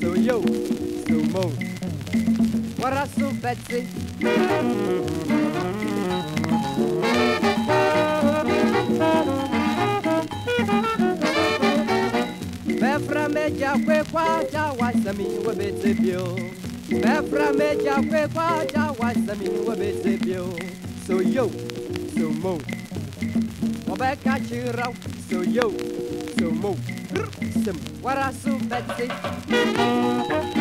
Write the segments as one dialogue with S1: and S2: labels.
S1: sumu. Wabeka shirau, suyu, sumu. Warasu betsi. Befra meja kwe kwa jawa sami wabetse bio. Befra meja kwe kwa jawa sami wabetse bio. So yo, so mo. Wabeka chirau, Move, Simple. What a soup, Betsy.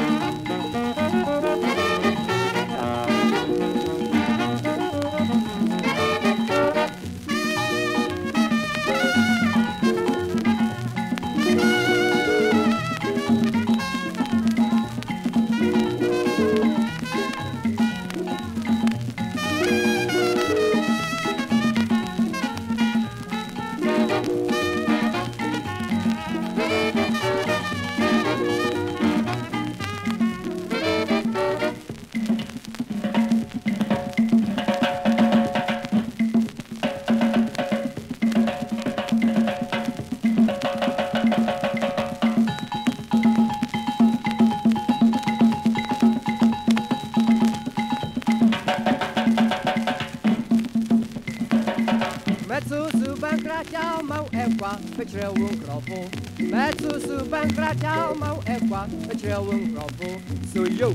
S1: Mecusu ben kraťal mau ewa, pečrel un krovu. Mecusu ben kraťal mau ewa, pečrel un krovu. Sou eu,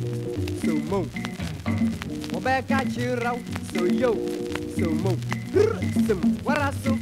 S1: sou mão. O beca tirau, sou eu, sou mão. Grrr, sim, guarra sou